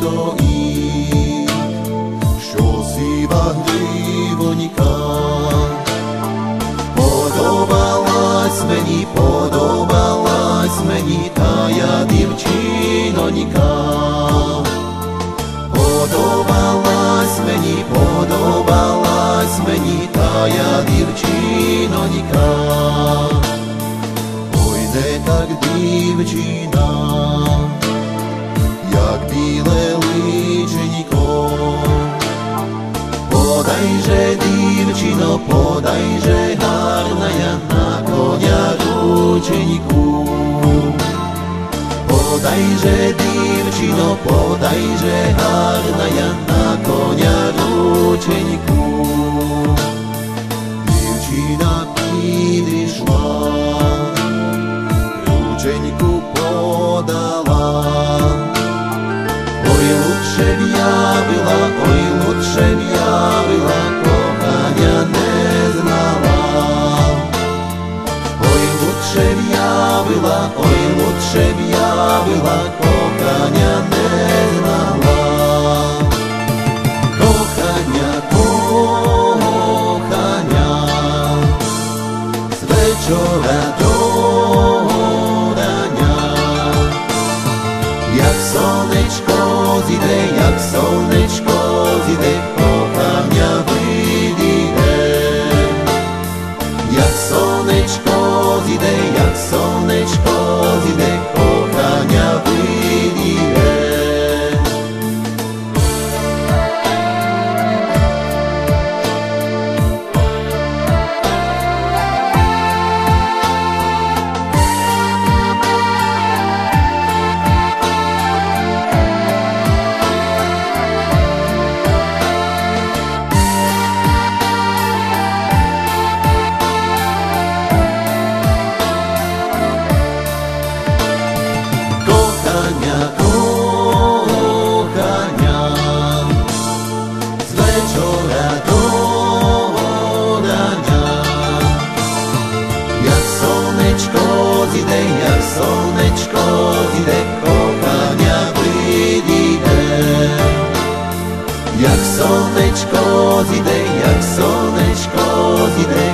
стоїть, що сіва гривонька. Подобалась мені, подобалась мені тая дівчинонька. Подобалась мені, подобалась мені тая дівчинонька. Ой, де так дівчина, як біле личенько. Подай же, дівчино, подай же гарна я на коня рученьку. Подай же, дівчино, подай же гарна Лучше б я была, ой, лучше б я была, кохання не знала. Кохання, кохання, з вечора до рання. Як сонечко зійде, як сонечко зійде, kochania, kochania. Z wieczora do rania Jak słoneczko zide, jak słoneczko zide Kochania wyjdę Jak słoneczko zide, jak słoneczko zide